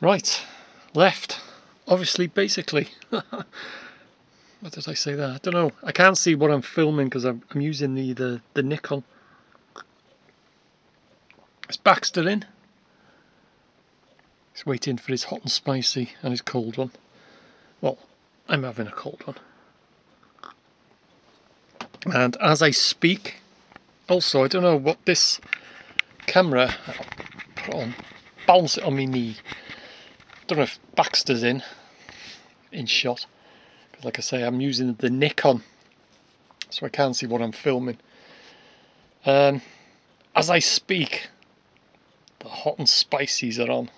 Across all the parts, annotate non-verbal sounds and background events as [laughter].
Right, left. Obviously, basically. [laughs] What did I say there? I don't know. I can't see what I'm filming because I'm, I'm using the, the, the Nikon. Is Baxter in? He's waiting for his hot and spicy and his cold one. Well, I'm having a cold one. And as I speak, also, I don't know what this camera, I'll put on, balance it on my knee. Don't know if Baxter's in, in shot. Like I say I'm using the Nikon so I can't see what I'm filming. Um, as I speak the hot and spices are on.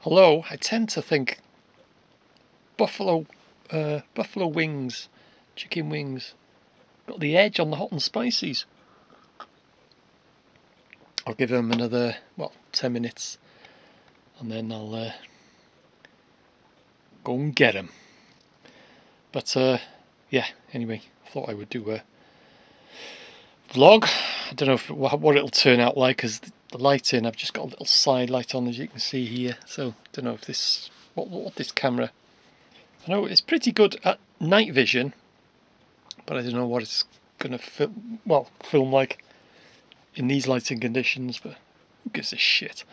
Hello I tend to think buffalo uh, buffalo wings chicken wings got the edge on the hot and spices I'll give them another well 10 minutes and then I'll uh, go and get them but uh, yeah, anyway, I thought I would do a vlog. I don't know if, what it'll turn out like as the lighting, I've just got a little side light on as you can see here. So I don't know if this, what, what this camera, I know it's pretty good at night vision, but I don't know what it's going to film, well, film like in these lighting conditions, but who gives a shit.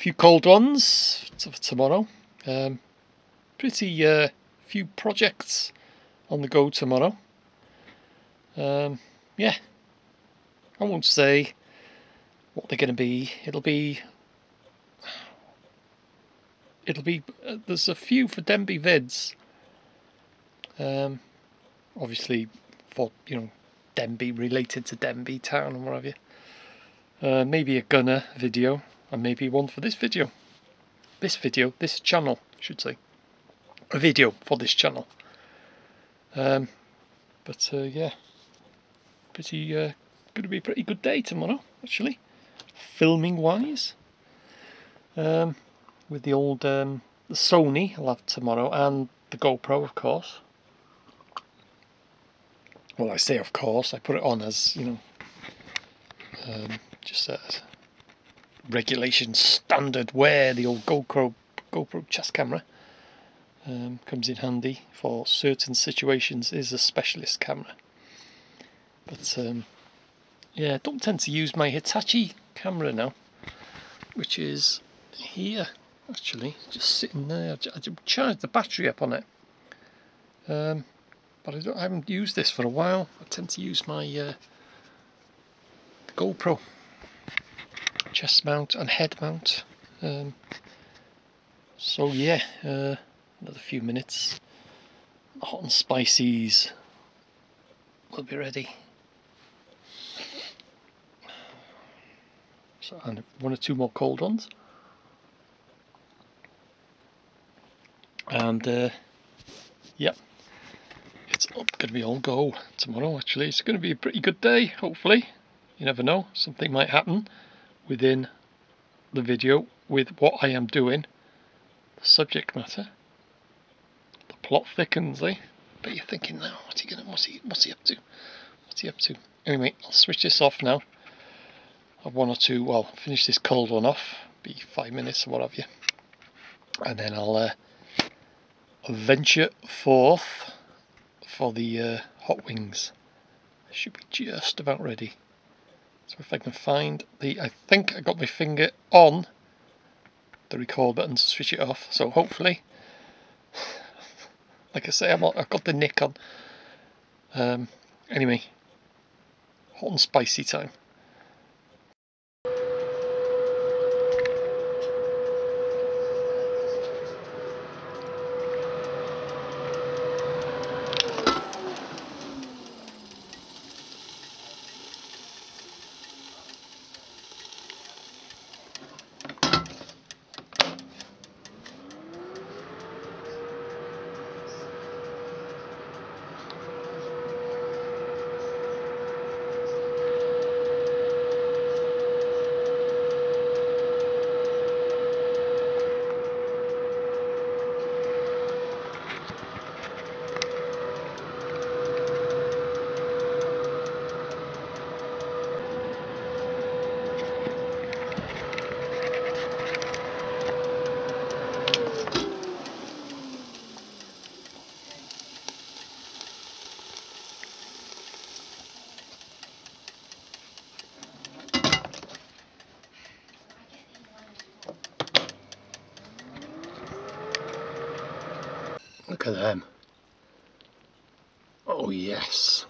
Few cold ones for tomorrow. Um, pretty uh, few projects on the go tomorrow. Um, yeah, I won't say what they're going to be. It'll be. It'll be. Uh, there's a few for Denbigh vids. Um, obviously, for you know, Denbigh related to Denbigh town and whatever. Uh, maybe a gunner video and maybe one for this video. This video, this channel, I should say. A video for this channel. Um, but uh, yeah, pretty uh, going to be a pretty good day tomorrow, actually, filming wise. Um, with the old um, the Sony I'll have tomorrow and the GoPro, of course. Well, I say of course, I put it on as you know, um, just as regulation standard wear, the old GoPro GoPro chest camera um, comes in handy for certain situations. Is a specialist camera, but um, yeah, don't tend to use my Hitachi camera now, which is here actually, just sitting there. I charged the battery up on it, um, but I, I, haven't used this for a while. I tend to use my uh, GoPro chest mount and head mount. Um, so yeah, uh, another few minutes. Hot and spices will be ready. So and one or two more cold ones. And uh, yep, it's going to be all go tomorrow. Actually, it's going to be a pretty good day. Hopefully, you never know, something might happen within the video with what I am doing, the subject matter. The plot thickens, eh? But you're thinking now, what's he gonna what's he what's he up to? What's he up to? Anyway, I'll switch this off now. I've one or two well, finish this cold one off, be five minutes or what have you. And then I'll uh, venture forth for the uh, hot wings. should be just about ready. So if I can find the, I think I got my finger on the record button to switch it off. So hopefully, [sighs] like I say, I'm, I've got the Nikon. Um, anyway, hot and spicy time. Look at them. Oh yes.